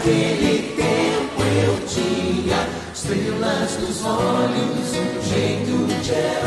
Naquele tempo eu tinha estrelas nos olhos, um jeito de